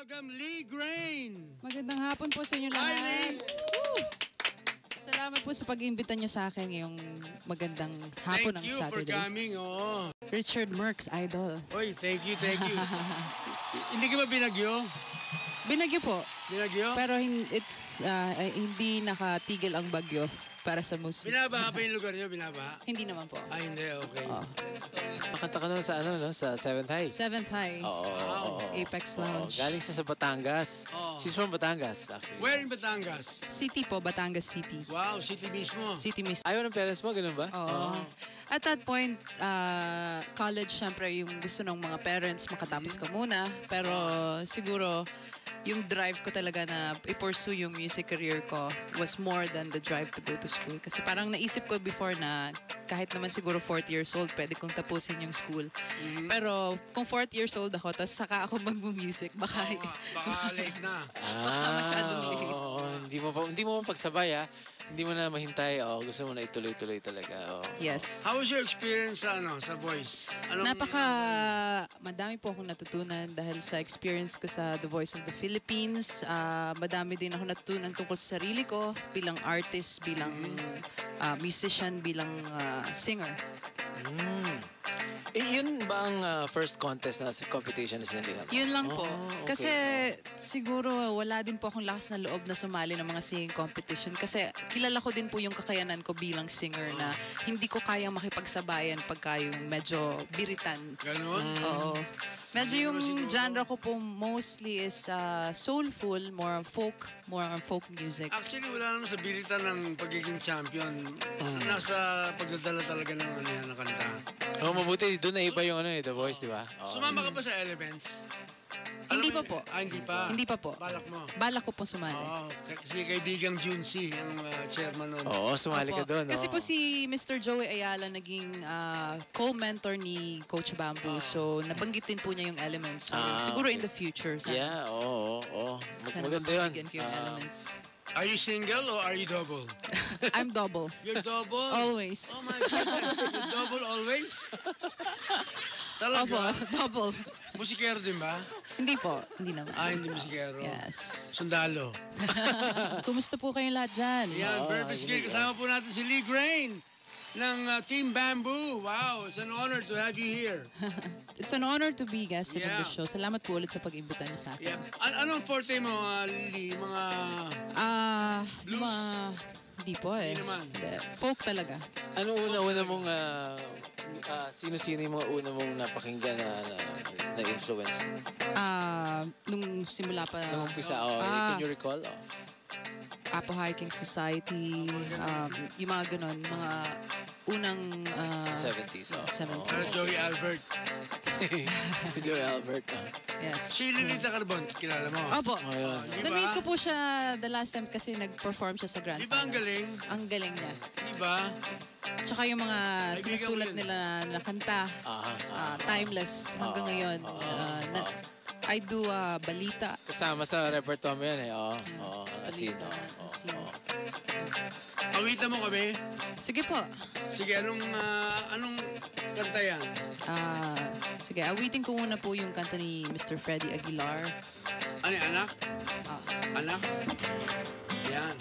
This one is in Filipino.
welcome Lee Grain. Magandang hapon po sa inyo Hi, lahat. Lee. Woo! Salamat po sa pag-imbita niyo sa akin ngayong magandang hapon Thank ng you for Saturday. coming. Oo. Richard Merckx, idol. Oy, thank you, thank you. Hindi ka ba binagyo? Binagyo po, Binagyo? pero it's ay, hindi nakatigil ang bagyo para sa musik. Binabaha pa yung lugar niyo, binabaha? hindi naman po. Ah, hindi, okay. Oh. Nakanta ka nun sa ano, no? Sa Seventh High. Seventh High, Oo, oo, oo. Apex Lounge. galing siya sa Batangas. Oo. She's from Batangas, actually. Where in Batangas? City po, Batangas City. Wow, city mismo. City mismo. Ayaw ng parents mo, ganun ba? Oo. At that point, ah, college, syempre, yung gusto ng mga parents, makatapos ka muna. Pero siguro, yung drive ko talaga na i-pursue yung music career ko was more than the drive to go to school. Kasi parang naisip ko before na kahit naman siguro fourth years old, pwede kong tapusin yung school. Pero kung fourth years old ako, tapos saka ako mag-music, baka... Nga, baka late na. Baka masyadong late. Hindi mo pa, hindi mo pa pagsabay, ah. Hindi mo na mahintay. Oh, gusto mo na ituloy-tuloy talaga. Oh. yes. How was your experience sa ano, sa voice? Anong, Napaka madami po akong natutunan dahil sa experience ko sa The Voice of the Philippines. Ah, madami din ako natutunan tungkol sa sarili ko bilang artist, bilang ah, musician, bilang ah, singer. Eh, yun ba ang ah, first contest na sa competition na sinalihan? Yun lang po. Oh, okay. Kasi siguro wala din po akong lakas na loob na sumali ng mga singing competition kasi kilala ko din po yung kakayanan ko bilang singer na hindi ko kayang makipagsabayan pagka yung medyo biritan. Ganon? Oo. Medyo yung genre ko po mostly is uh, soulful, more folk, more on folk music. Actually, wala naman sa bilitan ng pagiging champion. Nasa pagdadala talaga ng ano yan, ng kanta. Oh, mabuti, doon na iba yung ano eh, The Voice, di ba? Oh. Sumama ka pa sa Elements? Hindi pa po. Ah, hindi pa? Hindi pa po. Balak mo? Balak ko po sumali. Oo, kasi kaibigang Junsi, ang uh, chairman nun. Oo, sumali ka doon. Kasi oo. po si Mr. Joey Ayala naging uh, co-mentor ni Coach Bamboo. So, nabanggit din po niya yung elements. So, Ah, siguro in okay. the future. Sana, Yeah, oo, oo. oo. Mag- sana maganda yun. mabigyan ko yung Ah, elements. Are you single or are you double? I'm double. You're double? Always. Oh my goodness, you're double always? Talaga? Opo, double. Musikero din ba? Hindi po. Hindi naman. Ah, hindi musikero. Yes. Sundalo. Kumusta po kayong lahat dyan? Yan, yun Skill. yun. Kasama po natin si Lee Grain ng uh, Team Bamboo. Wow, it's an honor to have you here. It's an honor to be guest in Yeah. the show. Salamat po ulit sa pag-imbita niyo sa akin. Yeah. An- anong forte mo, uh, Lee? Mga... Ah, Blues? mga... Hindi po eh. Hindi naman. Folk talaga. Ano una-una mong, ah, ah, sino-sino yung mga una mong napakinggan na, na, na influence? Ah, nung simula pa... Nung umpisa, oh, Ah, can you recall? Oh. Apo Hiking Society, um, yung mga ganun, mga unang... ah, 70s, oh. 70s. Para Joey Albert. si Joey Albert. Oh. Yes. Si Lilita Carbon, kilala mo? Opo. Oh, yun. Di ba? Na-meet ko po siya the last time kasi nag-perform siya sa Grand Di ba ang Finals. galing? Ang galing niya. Di ba? Tsaka yung mga sinusulat nila na kanta, Aha, ah, timeless hanggang Ah, ngayon. ah, Ah, na- I do ah, balita. Kasama sa repertoire mo yan eh. Oo, oo, ang asin. Balita, oo, oo, asin. oo. Awitan mo kami. Sige po. Sige, anong, ah, anong kanta yan? Ah, sige, awitin ko muna po yung kanta ni Mr. Freddie Aguilar. Ano yan, anak? Ah, Anak? Yan.